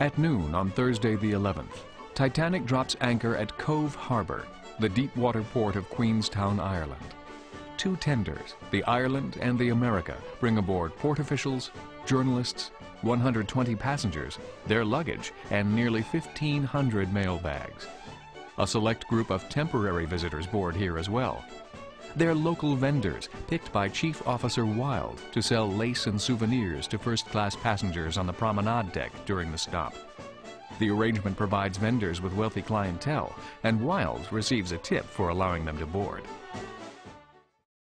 At noon on Thursday the 11th, Titanic drops anchor at Cove Harbor, the deep water port of Queenstown, Ireland. Two tenders, the Ireland and the America, bring aboard port officials, journalists, 120 passengers, their luggage, and nearly 1,500 mail bags. A select group of temporary visitors board here as well. They're local vendors picked by Chief Officer Wilde to sell lace and souvenirs to first-class passengers on the promenade deck during the stop. The arrangement provides vendors with wealthy clientele, and Wilde receives a tip for allowing them to board.